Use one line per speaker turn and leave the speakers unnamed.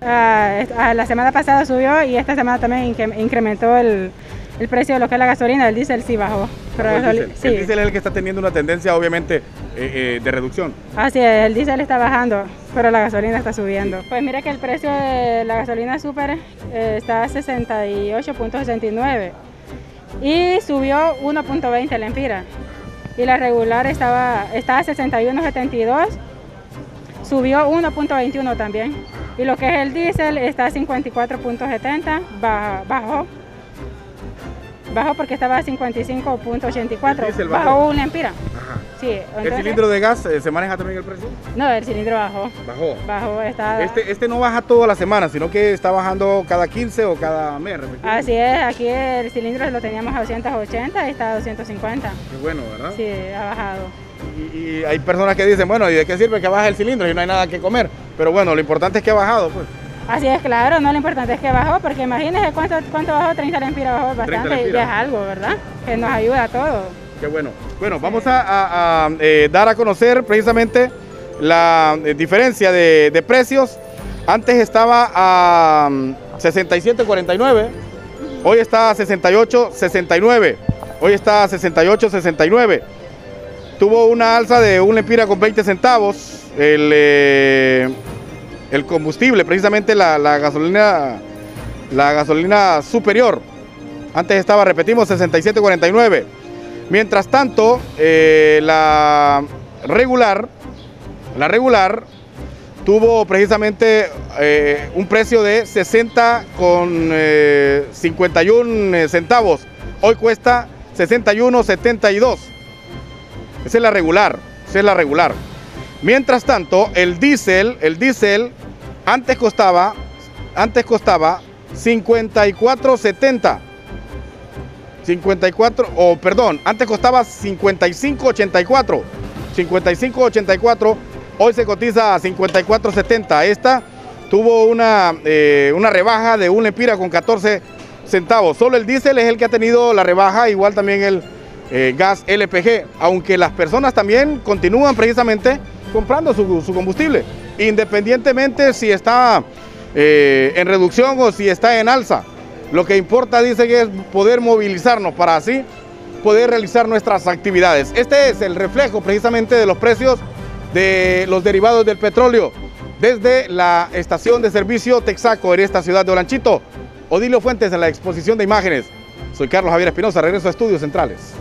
Ah, la semana pasada subió y esta semana también incre- incrementó el, el precio de lo que es la gasolina, el diésel sí bajó. Pero
el,
la
diésel.
sí.
El diésel es el que está teniendo una tendencia, obviamente, eh, eh, de reducción.
Así es, el diésel está bajando, pero la gasolina está subiendo. Pues mira que el precio de la gasolina super eh, está a 68.69 y subió 1.20 el empira. Y la regular estaba, está a 61.72, subió 1.21 también. Y lo que es el diésel está a 54.70, ba- bajó. Bajó porque estaba a 55.84,
diésel bajó.
bajó un empira.
Ajá.
Sí,
¿El cilindro de gas eh, se maneja también el precio?
no, el cilindro bajó.
Bajó.
Bajó, está.
Este, este no baja toda la semana, sino que está bajando cada 15 o cada mes.
Así es, aquí el cilindro lo teníamos a 280 y está a 250.
Qué bueno, ¿verdad?
Sí, ha bajado.
Y, y hay personas que dicen, bueno, ¿y de qué sirve que baje el cilindro y no hay nada que comer? Pero bueno, lo importante es que ha bajado, pues.
Así es, claro, no lo importante es que bajó, porque imagínese cuánto, cuánto bajó, 30 lempiras bajó bastante, y
lempiras.
es algo, ¿verdad? Que nos ayuda a todos.
Qué bueno. Bueno, vamos a, eh, dar a conocer precisamente la eh, diferencia de, precios. Antes estaba a mm, 67.49, hoy está a 68.69, hoy está a 68.69. Tuvo una alza de un lempira con 20 centavos. El, eh, el combustible, precisamente la, la gasolina, la gasolina superior. Antes estaba, repetimos, 67.49. Mientras tanto, eh, la regular, la regular tuvo precisamente eh, un precio de 60 con eh, 51 centavos. Hoy cuesta 61.72. Esa es la regular, esa es la regular. Mientras tanto, el diésel, el diésel antes costaba, antes costaba 54.70. 54, o perdón, antes costaba 55.84. 55.84, hoy se cotiza a 54.70. Esta tuvo una, eh, una rebaja de un empira con 14 centavos. Solo el diésel es el que ha tenido la rebaja, igual también el eh, gas LPG, aunque las personas también continúan precisamente comprando su, su combustible, independientemente si está eh, en reducción o si está en alza. Lo que importa, dice que es poder movilizarnos para así poder realizar nuestras actividades. Este es el reflejo precisamente de los precios de los derivados del petróleo desde la estación de servicio Texaco en esta ciudad de Olanchito. Odilio Fuentes en la exposición de imágenes. Soy Carlos Javier Espinosa, regreso a Estudios Centrales.